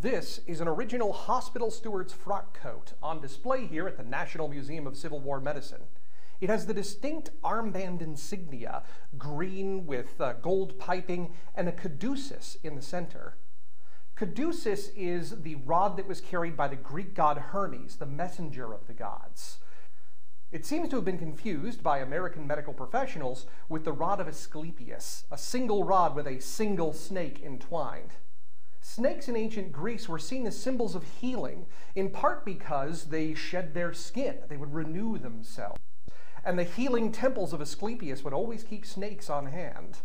This is an original hospital steward's frock coat on display here at the National Museum of Civil War Medicine. It has the distinct armband insignia, green with uh, gold piping, and a caduceus in the center. Caduceus is the rod that was carried by the Greek god Hermes, the messenger of the gods. It seems to have been confused by American medical professionals with the rod of Asclepius, a single rod with a single snake entwined. Snakes in ancient Greece were seen as symbols of healing, in part because they shed their skin, they would renew themselves. And the healing temples of Asclepius would always keep snakes on hand.